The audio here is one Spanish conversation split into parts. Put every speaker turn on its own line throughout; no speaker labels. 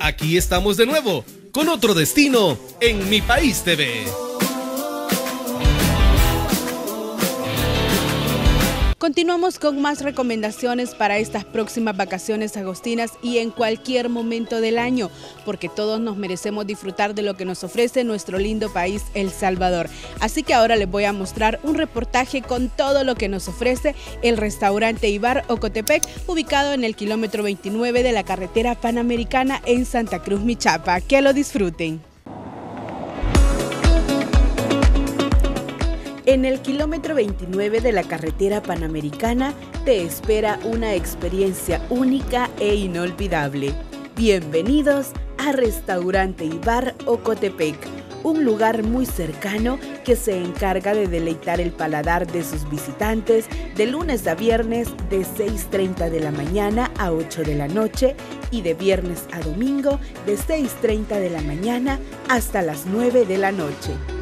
Aquí estamos de nuevo con otro destino en Mi País TV.
Continuamos con más recomendaciones para estas próximas vacaciones agostinas y en cualquier momento del año, porque todos nos merecemos disfrutar de lo que nos ofrece nuestro lindo país, El Salvador. Así que ahora les voy a mostrar un reportaje con todo lo que nos ofrece el restaurante Ibar Ocotepec, ubicado en el kilómetro 29 de la carretera panamericana en Santa Cruz, Michapa. Que lo disfruten. En el kilómetro 29 de la carretera panamericana te espera una experiencia única e inolvidable. Bienvenidos a Restaurante Ibar Ocotepec, un lugar muy cercano que se encarga de deleitar el paladar de sus visitantes de lunes a viernes de 6.30 de la mañana a 8 de la noche y de viernes a domingo de 6.30 de la mañana hasta las 9 de la noche.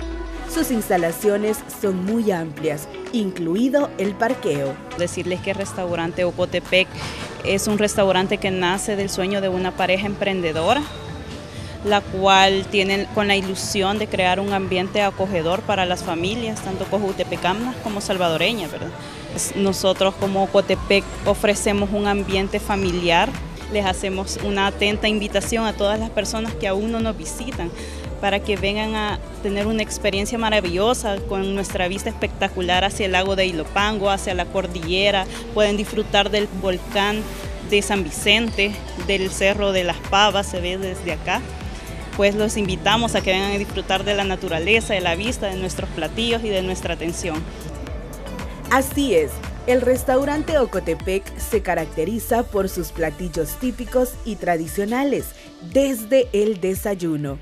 Sus instalaciones son muy amplias, incluido el parqueo.
Decirles que el restaurante Ocotepec es un restaurante que nace del sueño de una pareja emprendedora, la cual tiene con la ilusión de crear un ambiente acogedor para las familias, tanto cojutepecanas como salvadoreñas. ¿verdad? Nosotros como Ocotepec ofrecemos un ambiente familiar, les hacemos una atenta invitación a todas las personas que aún no nos visitan para que vengan a tener una experiencia maravillosa con nuestra vista espectacular hacia el lago de Ilopango, hacia la cordillera, pueden disfrutar del volcán de San Vicente, del Cerro de las Pavas, se ve desde acá. Pues los invitamos a que vengan a disfrutar de la naturaleza, de la vista, de nuestros platillos y de nuestra atención.
Así es, el restaurante Ocotepec se caracteriza por sus platillos típicos y tradicionales, desde el desayuno.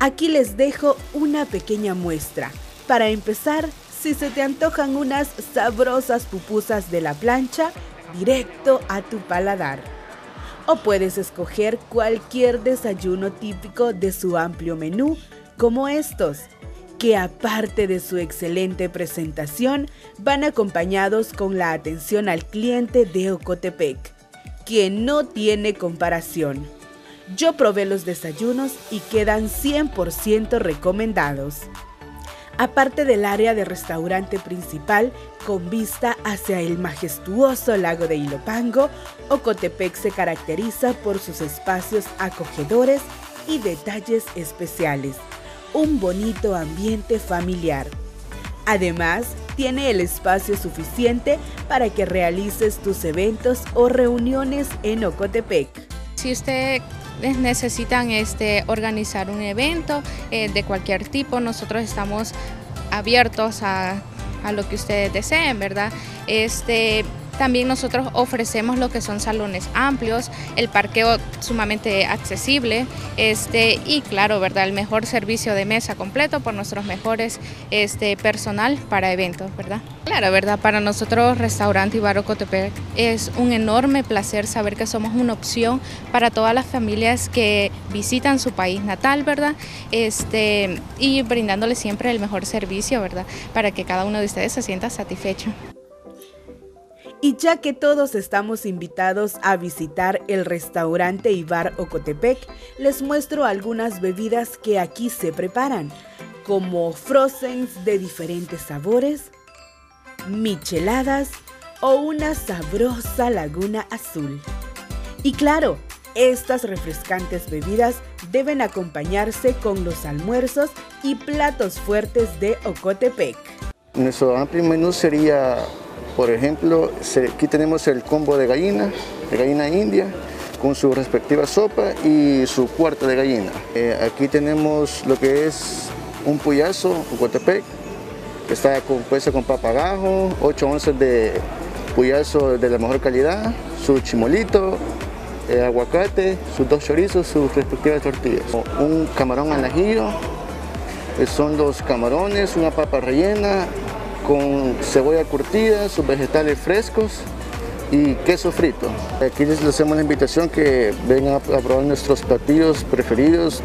Aquí les dejo una pequeña muestra. Para empezar, si se te antojan unas sabrosas pupusas de la plancha, directo a tu paladar. O puedes escoger cualquier desayuno típico de su amplio menú, como estos, que aparte de su excelente presentación, van acompañados con la atención al cliente de Ocotepec, que no tiene comparación. Yo probé los desayunos y quedan 100% recomendados. Aparte del área de restaurante principal con vista hacia el majestuoso lago de Ilopango, Ocotepec se caracteriza por sus espacios acogedores y detalles especiales. Un bonito ambiente familiar. Además, tiene el espacio suficiente para que realices tus eventos o reuniones en Ocotepec.
Si usted necesitan este, organizar un evento eh, de cualquier tipo, nosotros estamos abiertos a, a, lo que ustedes deseen, ¿verdad? Este, también nosotros ofrecemos lo que son salones amplios, el parqueo sumamente accesible este, y claro, ¿verdad? el mejor servicio de mesa completo por nuestros mejores este, personal para eventos. ¿verdad? Claro, ¿verdad? para nosotros Restaurante Ibaro Cotepec es un enorme placer saber que somos una opción para todas las familias que visitan su país natal, ¿verdad? Este, y brindándole siempre el mejor servicio, ¿verdad? Para que cada uno de ustedes se sienta satisfecho.
Y ya que todos estamos invitados a visitar el restaurante Ibar Ocotepec, les muestro algunas bebidas que aquí se preparan, como frozens de diferentes sabores, micheladas o una sabrosa laguna azul. Y claro, estas refrescantes bebidas deben acompañarse con los almuerzos y platos fuertes de Ocotepec.
Nuestro amplio menú sería por ejemplo, aquí tenemos el combo de gallina, de gallina india, con su respectiva sopa y su cuarto de gallina. Eh, aquí tenemos lo que es un puyazo, un cotepec, que está compuesto con papagajo, 8 onzas de puyazo de la mejor calidad, su chimolito, eh, aguacate, sus dos chorizos, sus respectivas tortillas. Un camarón al ajillo, son dos camarones, una papa rellena, con cebolla curtida, sus vegetales frescos y queso frito. Aquí les hacemos la invitación que vengan a probar nuestros platillos preferidos.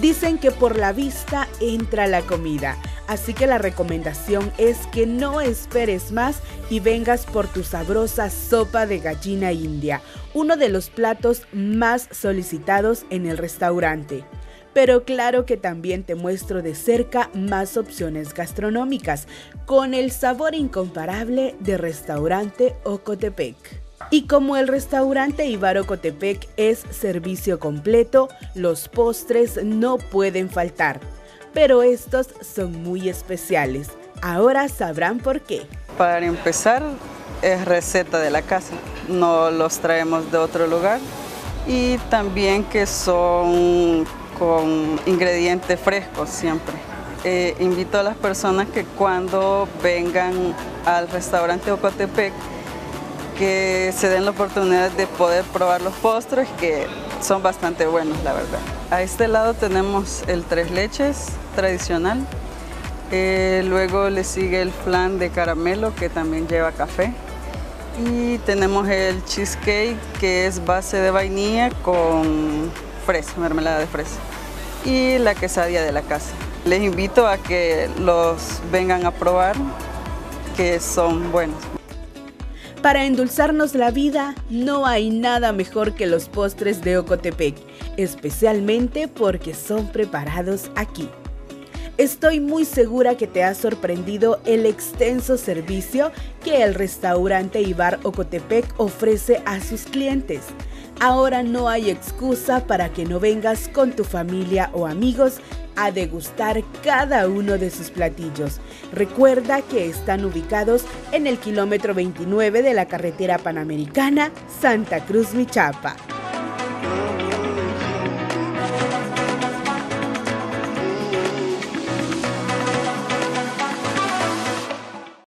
Dicen que por la vista entra la comida, así que la recomendación es que no esperes más y vengas por tu sabrosa sopa de gallina india, uno de los platos más solicitados en el restaurante. Pero claro que también te muestro de cerca más opciones gastronómicas, con el sabor incomparable de restaurante Ocotepec. Y como el restaurante Ibaro Cotepec es servicio completo, los postres no pueden faltar. Pero estos son muy especiales. Ahora sabrán por qué.
Para empezar, es receta de la casa. No los traemos de otro lugar. Y también que son con ingredientes frescos siempre. Eh, invito a las personas que cuando vengan al restaurante Ocotepec que se den la oportunidad de poder probar los postres que son bastante buenos, la verdad. A este lado tenemos el tres leches tradicional. Eh, luego le sigue el flan de caramelo que también lleva café. Y tenemos el cheesecake que es base de vainilla con fresa, mermelada de fresa. Y la quesadilla de la casa. Les invito a que los vengan a probar, que son buenos.
Para endulzarnos la vida, no hay nada mejor que los postres de Ocotepec, especialmente porque son preparados aquí. Estoy muy segura que te ha sorprendido el extenso servicio que el restaurante Ibar Ocotepec ofrece a sus clientes. Ahora no hay excusa para que no vengas con tu familia o amigos a degustar cada uno de sus platillos. Recuerda que están ubicados en el kilómetro 29 de la carretera panamericana Santa Cruz Michapa.